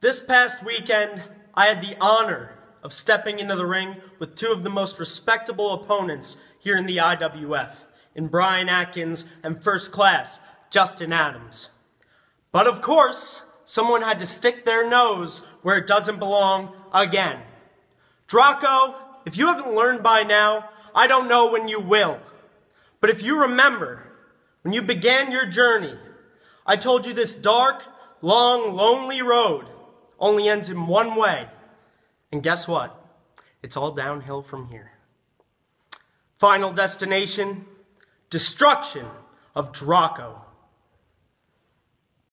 This past weekend, I had the honor of stepping into the ring with two of the most respectable opponents here in the IWF, in Brian Atkins and First Class, Justin Adams. But of course, someone had to stick their nose where it doesn't belong again. Dracko, if you haven't learned by now, I don't know when you will. But if you remember, when you began your journey, I told you this dark, long, lonely road only ends in one way. And guess what? It's all downhill from here. Final destination, destruction of Dracko.